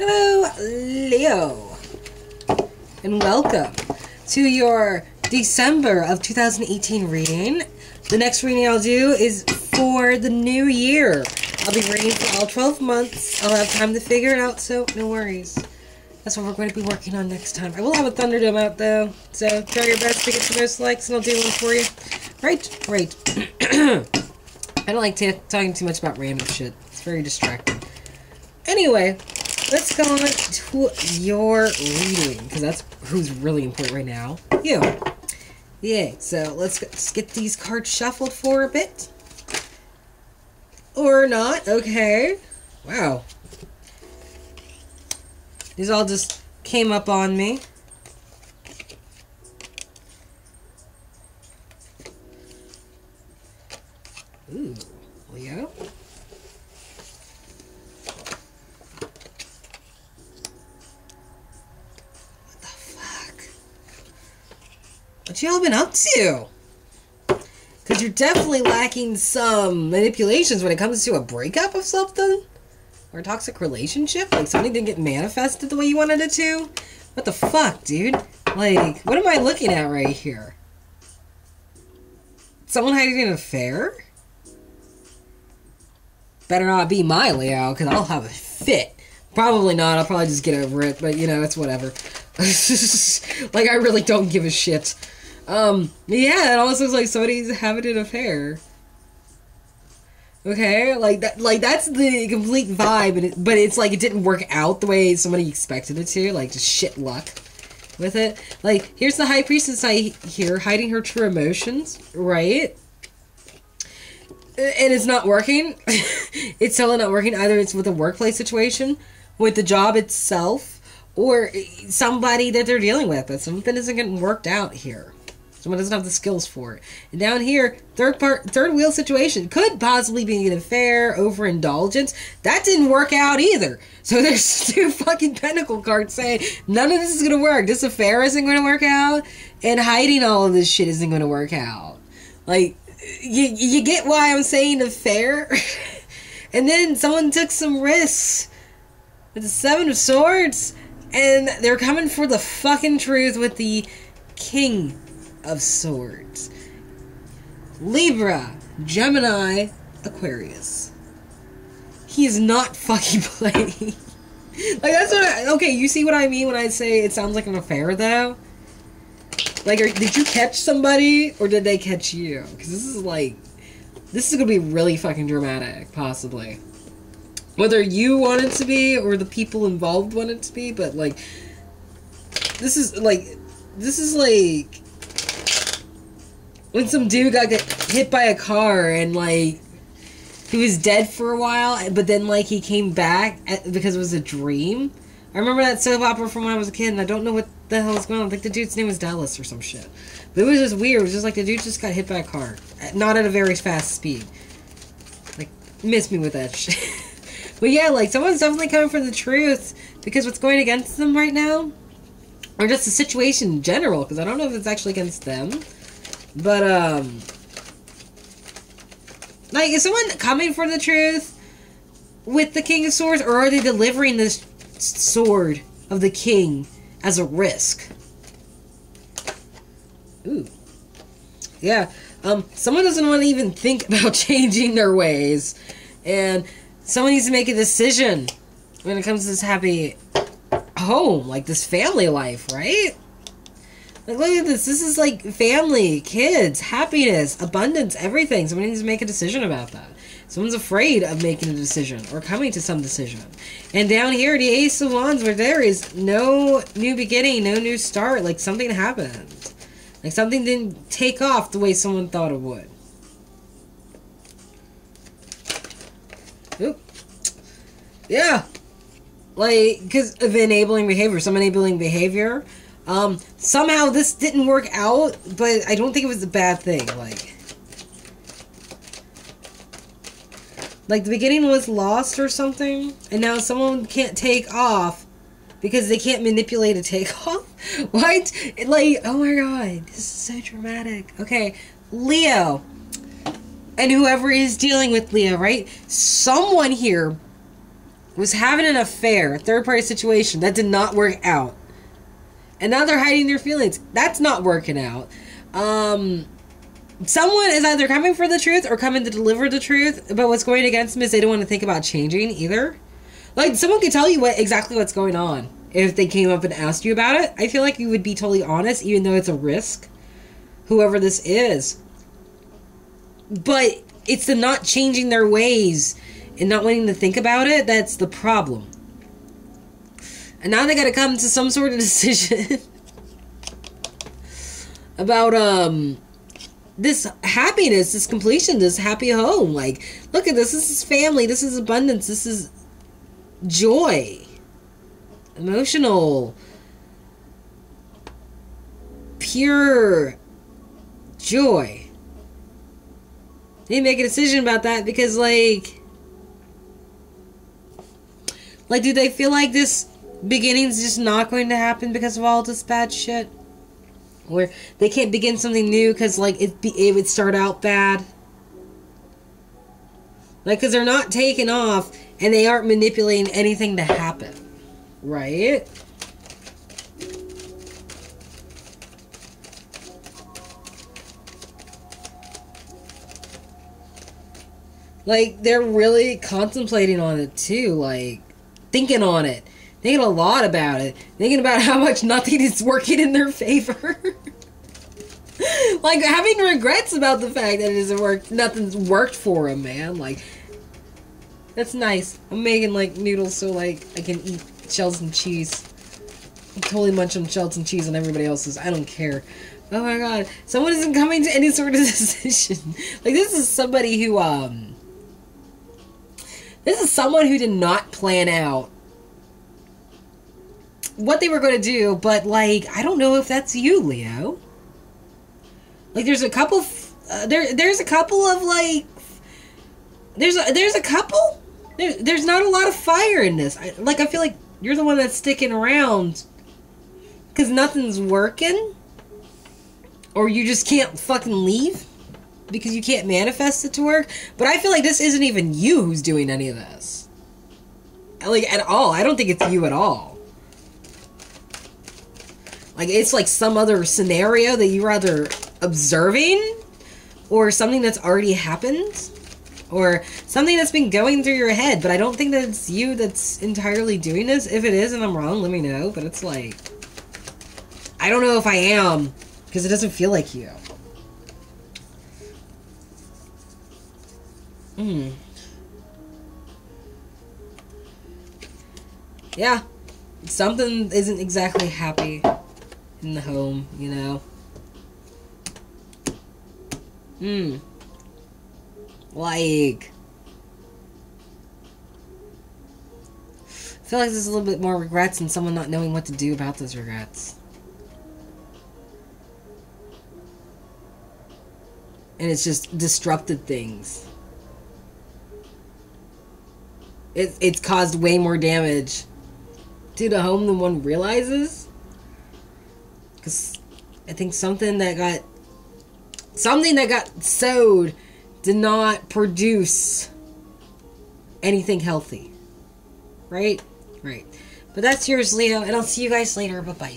Hello, Leo, and welcome to your December of 2018 reading. The next reading I'll do is for the new year. I'll be reading for all 12 months. I'll have time to figure it out, so no worries. That's what we're going to be working on next time. I will have a Thunderdome out though, so try your best to get the most likes and I'll do one for you. Right, right. I don't like talking too much about random shit. It's very distracting. Anyway, let's go on to your reading, because that's who's really important right now. You. Yeah, so let's, let's get these cards shuffled for a bit. Or not, okay. Wow. These all just came up on me. Ooh, Leo. Y'all been up to? Because you're definitely lacking some manipulations when it comes to a breakup of something. Or a toxic relationship. Like something didn't get manifested the way you wanted it to. What the fuck, dude? Like, what am I looking at right here? Someone hiding an affair? Better not be my Leo, because I'll have a fit. Probably not, I'll probably just get over it, but you know, it's whatever. like, I really don't give a shit. Um, yeah, it almost looks like somebody's having an affair. Okay, like that, like that's the complete vibe, and it, but it's like it didn't work out the way somebody expected it to. Like just shit luck with it. Like here's the high priestess I here hiding her true emotions, right? And it's not working. it's totally not working. Either it's with a workplace situation, with the job itself, or somebody that they're dealing with. That something isn't getting worked out here. Someone doesn't have the skills for it. And down here, third part, third wheel situation could possibly be an affair, overindulgence. That didn't work out either. So there's two fucking pentacle cards saying none of this is gonna work. This affair isn't gonna work out, and hiding all of this shit isn't gonna work out. Like, you you get why I'm saying affair. and then someone took some risks with the seven of swords, and they're coming for the fucking truth with the king of Swords. Libra, Gemini, Aquarius. He is not fucking playing. like that's what I, okay, you see what I mean when I say it sounds like an affair though? Like are, did you catch somebody or did they catch you? Cuz this is like this is going to be really fucking dramatic possibly. Whether you want it to be or the people involved want it to be, but like this is like this is like when some dude got hit by a car and like he was dead for a while, but then like he came back at, because it was a dream. I remember that soap opera from when I was a kid, and I don't know what the hell was going on. I think the dude's name was Dallas or some shit. But it was just weird. It was just like the dude just got hit by a car, not at a very fast speed. Like, miss me with that shit. but yeah, like someone's definitely coming for the truth because what's going against them right now, or just the situation in general, because I don't know if it's actually against them. But, um, like, is someone coming for the truth with the King of Swords, or are they delivering this sword of the King as a risk? Ooh. Yeah, um, someone doesn't want to even think about changing their ways, and someone needs to make a decision when it comes to this happy home, like this family life, right? Like, look at this. This is like family, kids, happiness, abundance, everything. Someone needs to make a decision about that. Someone's afraid of making a decision or coming to some decision. And down here, the Ace of Wands, where there is no new beginning, no new start. Like, something happened. Like, something didn't take off the way someone thought it would. Oop. Yeah. Like, because of enabling behavior. Some enabling behavior um, somehow this didn't work out, but I don't think it was a bad thing. Like, like the beginning was lost or something, and now someone can't take off because they can't manipulate a takeoff. what? Like, oh my god, this is so dramatic. Okay, Leo, and whoever is dealing with Leo, right? Someone here was having an affair, a third party situation that did not work out. And now they're hiding their feelings. That's not working out. Um, someone is either coming for the truth or coming to deliver the truth, but what's going against them is they don't want to think about changing either. Like, someone could tell you what exactly what's going on if they came up and asked you about it. I feel like you would be totally honest, even though it's a risk, whoever this is. But it's the not changing their ways and not wanting to think about it that's the problem. And now they got to come to some sort of decision about um this happiness, this completion, this happy home. Like, look at this. This is family. This is abundance. This is joy. Emotional. Pure joy. They make a decision about that because, like, like, do they feel like this beginning's just not going to happen because of all this bad shit? Where they can't begin something new because, like, it, be, it would start out bad? Like, because they're not taking off and they aren't manipulating anything to happen. Right? Like, they're really contemplating on it too. Like, thinking on it. Thinking a lot about it. Thinking about how much nothing is working in their favor. like, having regrets about the fact that it hasn't worked. Nothing's worked for them, man. Like, that's nice. I'm making, like, noodles so, like, I can eat shells and cheese. I'm totally munching shells and cheese on everybody else's. I don't care. Oh my god. Someone isn't coming to any sort of decision. like, this is somebody who, um this is someone who did not plan out what they were going to do, but like I don't know if that's you, Leo. Like there's a couple uh, there there's a couple of like there's a, there's a couple there, there's not a lot of fire in this. I, like I feel like you're the one that's sticking around cuz nothing's working or you just can't fucking leave because you can't manifest it to work. But I feel like this isn't even you who's doing any of this. Like, at all. I don't think it's you at all. Like, it's like some other scenario that you're either observing or something that's already happened or something that's been going through your head. But I don't think that it's you that's entirely doing this. If it is and I'm wrong, let me know. But it's like, I don't know if I am because it doesn't feel like you. Hmm. Yeah. Something isn't exactly happy in the home, you know. Hmm. Like. I feel like there's a little bit more regrets and someone not knowing what to do about those regrets. And it's just disrupted things. It, it's caused way more damage to the home than one realizes. Because I think something that got something that got sowed did not produce anything healthy. Right? Right. But that's yours, Leo, and I'll see you guys later. Bye bye.